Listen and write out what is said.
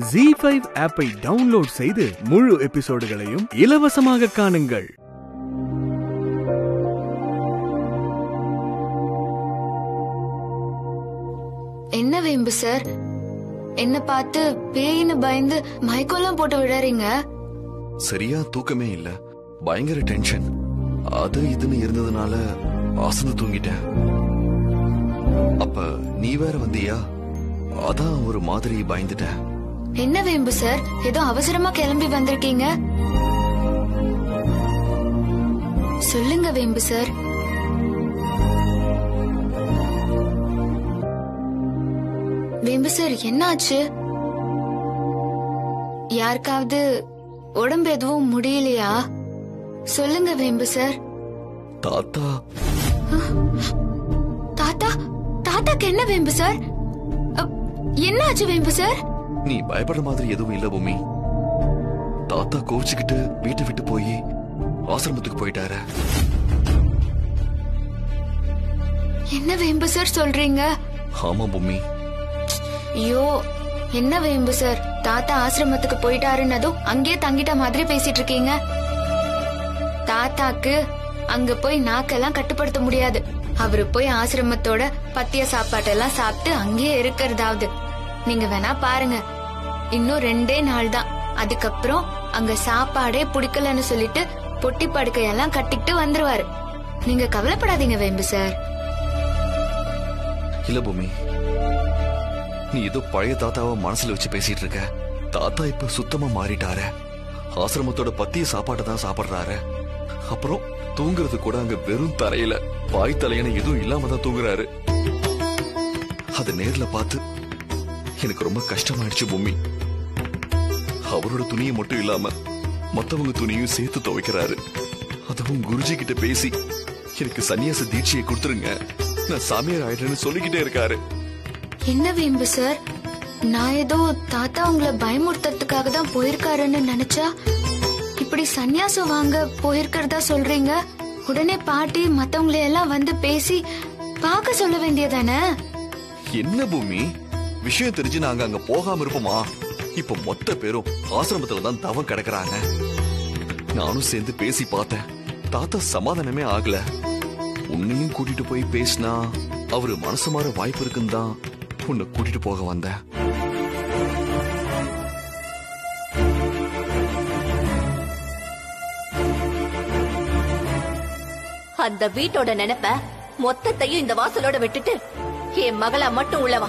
G five ஆப்பை download செய்து முழு எபிசோடுகளையும் இலவசமாக காணுங்கள். என்ன வேம்பு சார் என்ன பார்த்து பேயின்னு பயந்து மயக்கம்லாம் போட்டு விழறீங்க? சரியா தூக்கமே இல்ல. பயங்கர டென்ஷன். அது இதுன்னு இருந்ததுனால அசந்து தூங்கிட்டேன். அப்ப நீ வேற வந்தியா? அதான் ஒரு மாதிரி பயந்துட்டேன். என்ன வேம்பு சார்? ஏதோ அவசரமா கிளம்பி வந்திருக்கீங்க? சொல்லுங்க வேம்பு சார். வேம்பு சார் என்னாச்சு? யாருக்காவது உடம்பு எதுவும் முடியலையா? சொல்லுங்க வேம்பு சார். தாத்தா. தாத்தா? தாத்தாக்கு என்ன வேம்பு சார்? அப், என்னாச்சு வேம்பு சார்? நீ பயப்படுற மாதிரி எதுவும் இல்ல பூமி. தாத்தா கோவிச்சுக்கிட்டு வீட்டை விட்டு போய் ஆசிரமத்துக்கு போயிட்டாரு. என்ன வேம்பு சார் சொல்றீங்க? ஆமா பூமி. ஐயோ என்ன வேம்பு சார்? தாத்தா ஆசிரமத்துக்கு போயிட்டாருன்னதும் அங்கேயே தங்கிட்ட மாதிரி பேசிட்டு இருக்கீங்க. தாத்தாக்கு அங்க போய் நாக்கெல்லாம் கட்டுப்படுத்த முடியாது. அவரு போய் ஆசிரமத்தோட பத்திய சாப்பாட்டெல்லாம் சாப்பிட்டு அங்கேயே இருக்கிறதாவது. நீங்க வேணா பாருங்க. இன்னும் ரெண்டே நாள் தான். அதுக்கப்புறம் அங்க சாப்பாடே பிடிக்கலன்னு சொல்லிட்டு பொட்டி படுக்கையெல்லாம் கட்டிக்கிட்டு வந்துருவாரு. நீங்க கவலைப்படாதீங்க வேம்பு சார். இல்ல பூமி. நீ ஏதோ பழைய தாத்தாவை மனசுல வச்சு பேசிட்டு இருக்க. தாத்தா இப்ப சுத்தமா மாறிட்டாரு. ஆசிரமத்தோட பத்திய சாப்பாட்டை தான் சாப்பிடுறாரு. அப்புறம் தூங்குறது கூட அங்க வெறும் தரையில வாய் தலையணை எதுவும் இல்லாம தான் தூங்குறாரு. அதை நேர்ல பார்த்து எனக்கு ரொம்ப கஷ்டமாயிடுச்சு பூமி அவரோட துணியை மட்டும் இல்லாம மத்தவங்க துணியும் சேர்த்து துவைக்கிறாரு. அதுவும் குருஜி கிட்ட பேசி எனக்கு சன்னியாச தீட்சையை கொடுத்துருங்க. நான் சாமியார் ஆயிடுறேன்னு சொல்லிக்கிட்டே இருக்காரு. என்ன வேம்பு சார்? நான் ஏதோ தாத்தா உங்களை பயமுறுத்துறதுக்காக தான் போயிருக்காருன்னு நினைச்சா இப்படி சந்நியாசம் வாங்க போயிருக்கிறதா சொல்றீங்க? உடனே பாட்டி மத்தவங்களை எல்லாம் வந்து பேசி பார்க்க சொல்ல வேண்டியதானே? என்ன பூமி விஷயம் தெரிஞ்சு நாங்க அங்க போகாம இருப்போமா? இப்ப மொத்த பேரும் ஆசிரமத்துல தான் தவம் கிடக்குறாங்க. நானும் சேர்ந்து பேசி பார்த்தேன். தாத்தா சமாதானமே ஆகல. உன்னையும் கூட்டிட்டு போய் பேசினா அவரு மனசு மாற வாய்ப்பு இருக்குன்னு தான் உன்னை கூட்டிட்டு போக வந்தேன். அந்த வீட்டோட நினைப்ப மொத்தத்தையும் இந்த வாசலோட விட்டுட்டு என் மகளா மட்டும் உள்ளவா